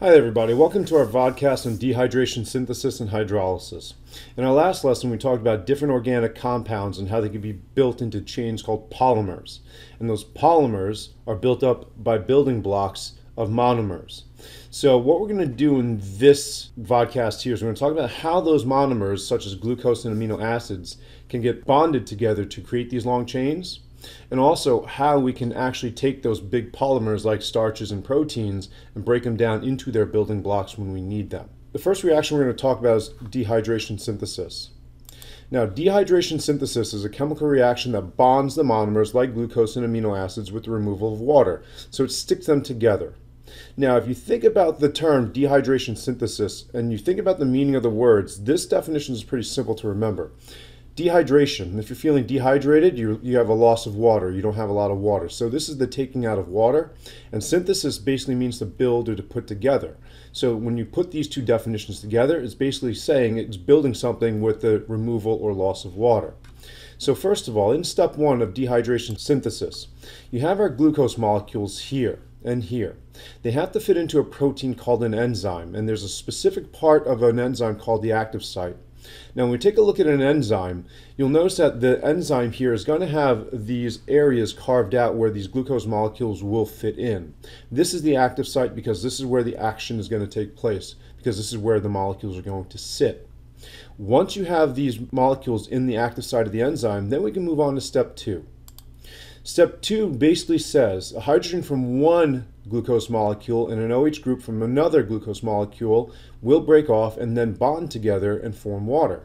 Hi everybody, welcome to our vodcast on dehydration synthesis and hydrolysis. In our last lesson we talked about different organic compounds and how they can be built into chains called polymers. And those polymers are built up by building blocks of monomers. So what we're going to do in this vodcast here is we're going to talk about how those monomers, such as glucose and amino acids, can get bonded together to create these long chains and also how we can actually take those big polymers like starches and proteins and break them down into their building blocks when we need them. The first reaction we're going to talk about is dehydration synthesis. Now, dehydration synthesis is a chemical reaction that bonds the monomers like glucose and amino acids with the removal of water, so it sticks them together. Now, if you think about the term dehydration synthesis and you think about the meaning of the words, this definition is pretty simple to remember. Dehydration. If you're feeling dehydrated, you, you have a loss of water. You don't have a lot of water. So this is the taking out of water. And synthesis basically means to build or to put together. So when you put these two definitions together, it's basically saying it's building something with the removal or loss of water. So first of all, in step one of dehydration synthesis, you have our glucose molecules here and here. They have to fit into a protein called an enzyme, and there's a specific part of an enzyme called the active site. Now, when we take a look at an enzyme, you'll notice that the enzyme here is going to have these areas carved out where these glucose molecules will fit in. This is the active site because this is where the action is going to take place, because this is where the molecules are going to sit. Once you have these molecules in the active site of the enzyme, then we can move on to step two. Step two basically says a hydrogen from one glucose molecule and an OH group from another glucose molecule will break off and then bond together and form water.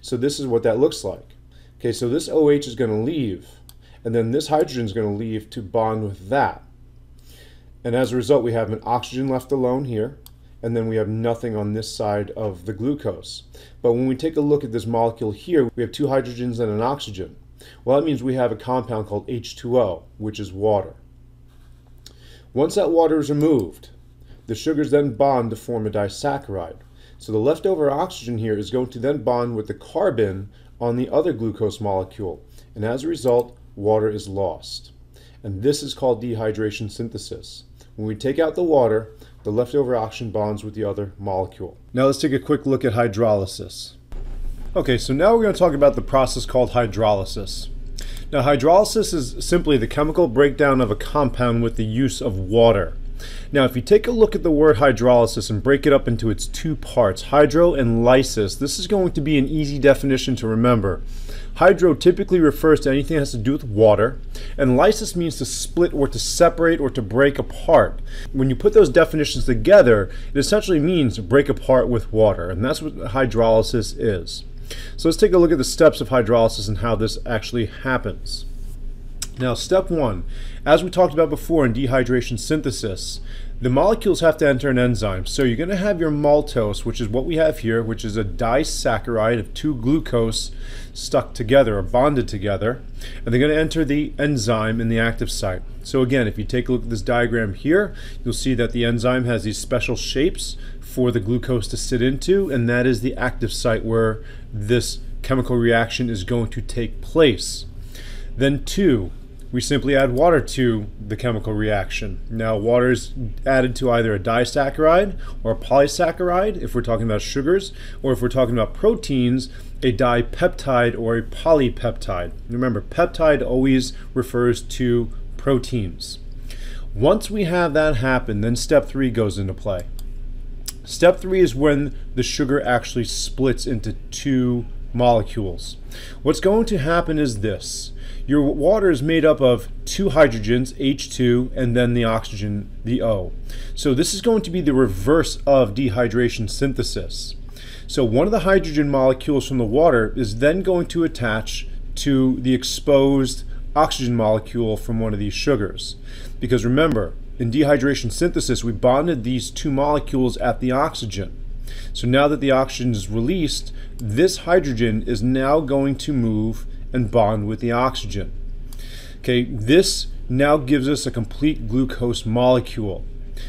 So this is what that looks like. Okay, so this OH is going to leave, and then this hydrogen is going to leave to bond with that. And as a result, we have an oxygen left alone here, and then we have nothing on this side of the glucose. But when we take a look at this molecule here, we have two hydrogens and an oxygen. Well, that means we have a compound called H2O, which is water. Once that water is removed, the sugars then bond to form a disaccharide. So the leftover oxygen here is going to then bond with the carbon on the other glucose molecule, and as a result, water is lost. And this is called dehydration synthesis. When we take out the water, the leftover oxygen bonds with the other molecule. Now let's take a quick look at hydrolysis. Okay, so now we're going to talk about the process called hydrolysis. Now, hydrolysis is simply the chemical breakdown of a compound with the use of water. Now, if you take a look at the word hydrolysis and break it up into its two parts, hydro and lysis, this is going to be an easy definition to remember. Hydro typically refers to anything that has to do with water, and lysis means to split or to separate or to break apart. When you put those definitions together, it essentially means break apart with water, and that's what hydrolysis is. So let's take a look at the steps of hydrolysis and how this actually happens. Now, step one, as we talked about before in dehydration synthesis, the molecules have to enter an enzyme. So you're going to have your maltose, which is what we have here, which is a disaccharide of two glucose stuck together or bonded together. And they're going to enter the enzyme in the active site. So again, if you take a look at this diagram here, you'll see that the enzyme has these special shapes for the glucose to sit into, and that is the active site where this chemical reaction is going to take place. Then two, we simply add water to the chemical reaction. Now water is added to either a disaccharide or a polysaccharide if we're talking about sugars, or if we're talking about proteins, a dipeptide or a polypeptide. Remember, peptide always refers to proteins. Once we have that happen, then step three goes into play. Step three is when the sugar actually splits into two molecules. What's going to happen is this. Your water is made up of two hydrogens, H2, and then the oxygen, the O. So this is going to be the reverse of dehydration synthesis. So one of the hydrogen molecules from the water is then going to attach to the exposed oxygen molecule from one of these sugars. Because remember, in dehydration synthesis, we bonded these two molecules at the oxygen. So now that the oxygen is released, this hydrogen is now going to move and bond with the oxygen. Okay, this now gives us a complete glucose molecule.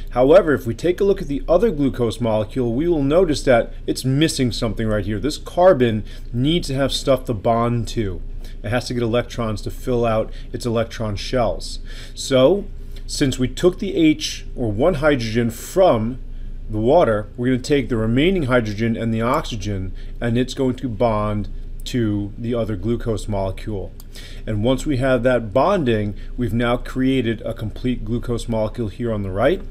However, if we take a look at the other glucose molecule, we will notice that it's missing something right here. This carbon needs to have stuff to bond to. It has to get electrons to fill out its electron shells. So, since we took the H, or one hydrogen, from the water, we're going to take the remaining hydrogen and the oxygen, and it's going to bond to the other glucose molecule. And once we have that bonding, we've now created a complete glucose molecule here on the right.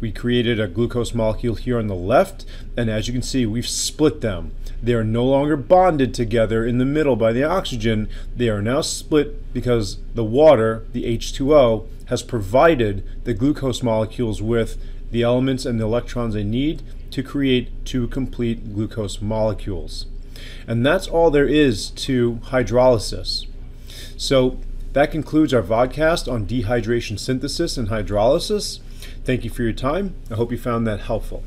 We created a glucose molecule here on the left. And as you can see, we've split them. They are no longer bonded together in the middle by the oxygen. They are now split because the water, the H2O, has provided the glucose molecules with the elements and the electrons they need to create two complete glucose molecules. And that's all there is to hydrolysis. So that concludes our vodcast on dehydration synthesis and hydrolysis. Thank you for your time. I hope you found that helpful.